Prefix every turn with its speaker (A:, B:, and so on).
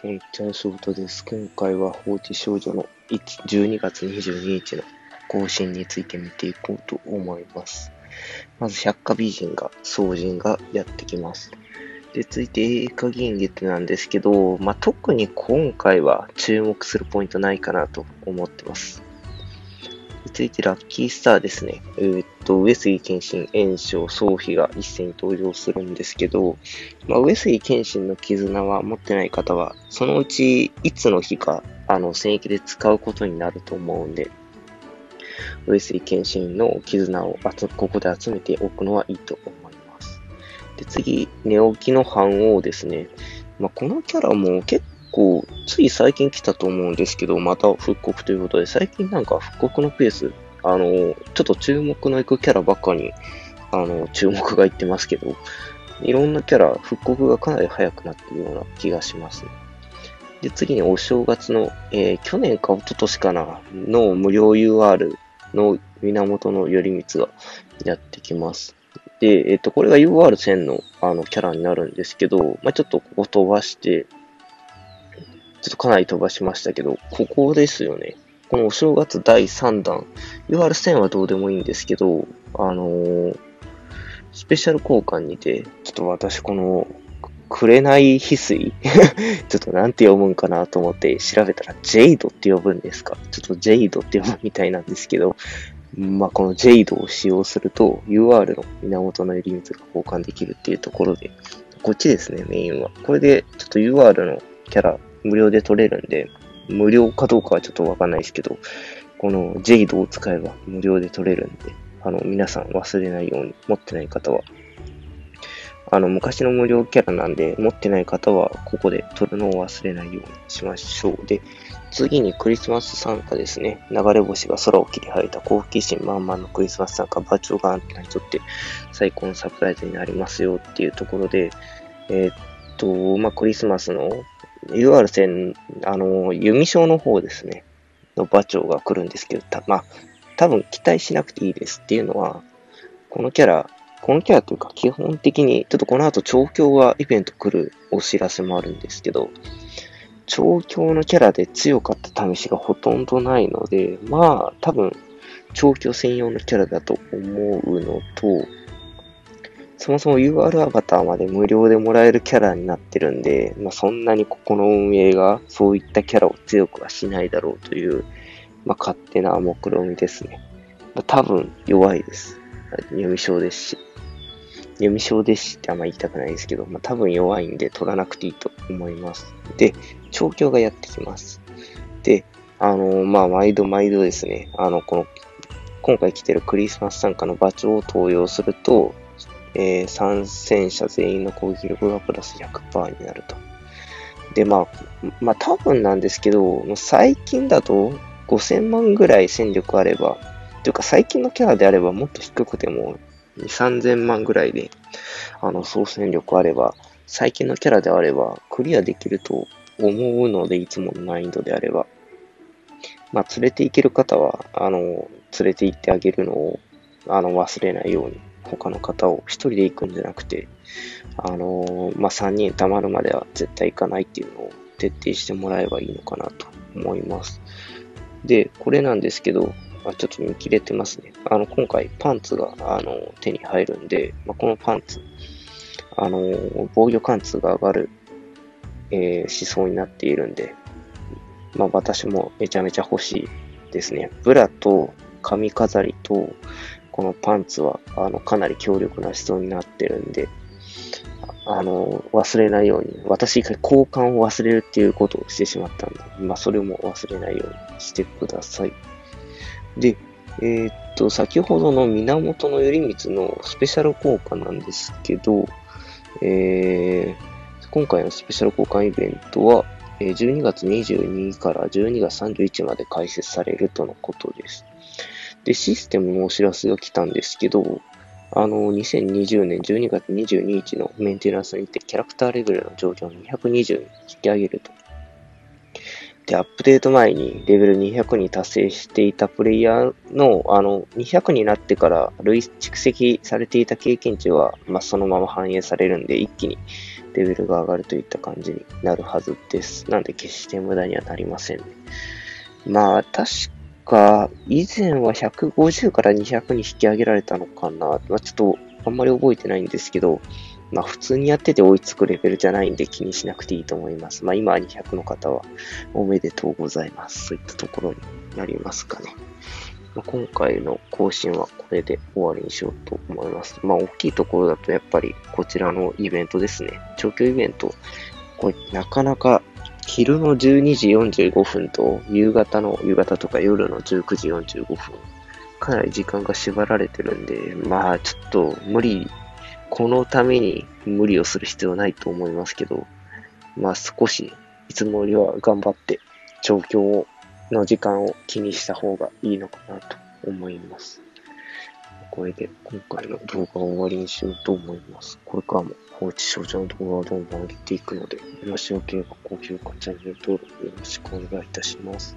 A: こんちゃんショートです。今回は放置少女の12月22日の更新について見ていこうと思います。まず、百科美人が、総人がやってきます。で、続いて映画銀月なんですけど、まあ、特に今回は注目するポイントないかなと思ってます。続いてラッキースターですね。えーっと、上杉謙信、炎章、宗妃が一斉に登場するんですけど、まあ、上杉謙信の絆は持ってない方は、そのうちいつの日か、あの、戦役で使うことになると思うんで、上杉謙信の絆をここで集めておくのはいいと思います。で、次、寝起きの反王ですね。まあ、このキャラも結構、つい最近来たと思うんですけど、また復刻ということで、最近なんか復刻のペース、あの、ちょっと注目のいくキャラばっかに、あの、注目がいってますけど、いろんなキャラ、復刻がかなり早くなっているような気がします。で、次にお正月の、えー去年か一昨年かな、の無料 UR の源の頼光がやってきます。で、えっ、と、これが UR1000 のあのキャラになるんですけど、まあ、ちょっとここ飛ばして、ちょっとかなり飛ばしましたけど、ここですよね。このお正月第3弾。UR1000 はどうでもいいんですけど、あのースペシャル交換にて、ちょっと私この、紅翡翠 ちょっとなんて読むんかなと思って調べたら、ジェイドって呼ぶんですかちょっとジェイドって読むみたいなんですけど、まあ、このジェイドを使用すると、UR の源の頼光が交換できるっていうところで、こっちですね、メインは。これで、ちょっと UR のキャラ無料で取れるんで、無料かどうかはちょっとわかんないですけど、このジェイドを使えば無料で取れるんで、あの、皆さん忘れないように、持ってない方は、あの、昔の無料キャラなんで、持ってない方は、ここで取るのを忘れないようにしましょう。で、次にクリスマス参加ですね。流れ星が空を切り晴れた好奇心満々のクリスマス参加、バチョがアンテナにとって最高のサプライズになりますよっていうところで、えーっと、まあ、クリスマスの UR 線、あの、弓章の方ですね、の馬長が来るんですけど、たまあ、多分期待しなくていいですっていうのは、このキャラ、このキャラというか基本的に、ちょっとこの後調教がイベント来るお知らせもあるんですけど、調教のキャラで強かった試しがほとんどないので、まあ、多分、調教専用のキャラだと思うのと、そもそも UR アバターまで無料でもらえるキャラになってるんで、まあ、そんなにここの運営がそういったキャラを強くはしないだろうという、まあ、勝手な目論みですね。まあ、多分弱いです。弓章ですし。弓章ですしってあんま言いたくないですけど、まあ、多分弱いんで取らなくていいと思います。で、調教がやってきます。で、あのまあ、毎度毎度ですね、あの、この、今回来てるクリスマス参加の馬長を登用すると、えー参戦者全員の攻撃力がプラス100%になると。で、まあ、まあ多分なんですけど、最近だと5000万ぐらい戦力あれば、というか最近のキャラであればもっと低くても2、3000万ぐらいで、あの、総戦力あれば、最近のキャラであればクリアできると思うので、いつもの難易度であれば。まあ、連れて行ける方は、あの、連れて行ってあげるのを、あの、忘れないように、他の方を一人で行くんじゃなくて、あの、まあ、3人溜まるまでは絶対行かないっていうのを徹底してもらえばいいのかなと思います。で、これなんですけど、あちょっと見切れてますね。あの、今回パンツが、あの、手に入るんで、まあ、このパンツ、あの、防御貫通が上がる、えー思想になっているんで、まあ、私もめちゃめちゃ欲しいですね。ブラと髪飾りと、このパンツは、あの、かなり強力な思想になってるんで、あの、忘れないように、私一回交換を忘れるっていうことをしてしまったんで、まあ、それも忘れないようにしてください。で、えーっと、先ほどの源頼光のスペシャル効果なんですけど、えー今回のスペシャル交換イベントは、12月22日から12月31日まで開設されるとのことです。で、システムのお知らせが来たんですけど、あの、2020年12月22日のメンテナンスにてキャラクターレベルの上限を220に引き上げると。で、アップデート前にレベル200に達成していたプレイヤーの、あの、200になってから累蓄積されていた経験値は、まあ、そのまま反映されるんで、一気にレベルが上がるといった感じになるはずです。なんで決して無駄にはなりません。まあ、確かか、以前は150から200に引き上げられたのかな。まあ、ちょっと、あんまり覚えてないんですけど、まあ普通にやってて追いつくレベルじゃないんで気にしなくていいと思います。まあ今200の方はおめでとうございます。そういったところになりますかね。まあ、今回の更新はこれで終わりにしようと思います。まあ大きいところだとやっぱりこちらのイベントですね。長距離イベント。これなかなか昼の12時45分と夕方の、夕方とか夜の19時45分。かなり時間が縛られてるんで、まあちょっと無理このために無理をする必要ないと思いますけど、まあ少し、いつもよりは頑張って、状況の時間を気にした方がいいのかなと思います。これで今回の動画を終わりにしようと思います。これからも放置少女の動画をどんどん上げていくので、よろしければ高評価、チャンネル登録よろしくお願いいたします。